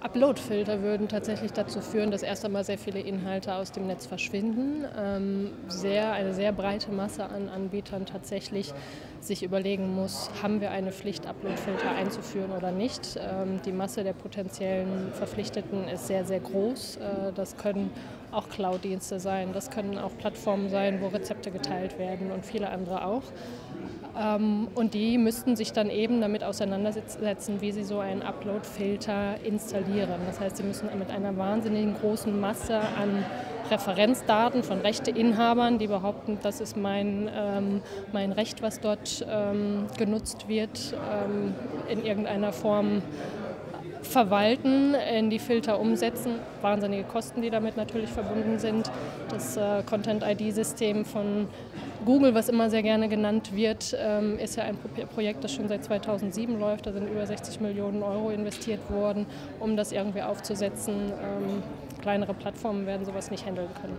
Upload-Filter würden tatsächlich dazu führen, dass erst einmal sehr viele Inhalte aus dem Netz verschwinden. Ähm, sehr, eine sehr breite Masse an Anbietern tatsächlich sich überlegen muss, haben wir eine Pflicht, Upload-Filter einzuführen oder nicht. Ähm, die Masse der potenziellen Verpflichteten ist sehr, sehr groß. Äh, das können auch Cloud-Dienste sein, das können auch Plattformen sein, wo Rezepte geteilt werden und viele andere auch. Ähm, und die müssten sich dann eben damit auseinandersetzen, wie sie so einen Upload-Filter installieren. Das heißt, sie müssen mit einer wahnsinnigen großen Masse an Referenzdaten von Rechteinhabern, die behaupten, das ist mein, ähm, mein Recht, was dort ähm, genutzt wird, ähm, in irgendeiner Form verwalten, in die Filter umsetzen. Wahnsinnige Kosten, die damit natürlich verbunden sind. Das äh, Content-ID-System von Google, was immer sehr gerne genannt wird, ähm, ist ja ein Projekt, das schon seit 2007 läuft. Da sind über 60 Millionen Euro investiert worden, um das irgendwie aufzusetzen. Ähm, kleinere Plattformen werden sowas nicht handeln können.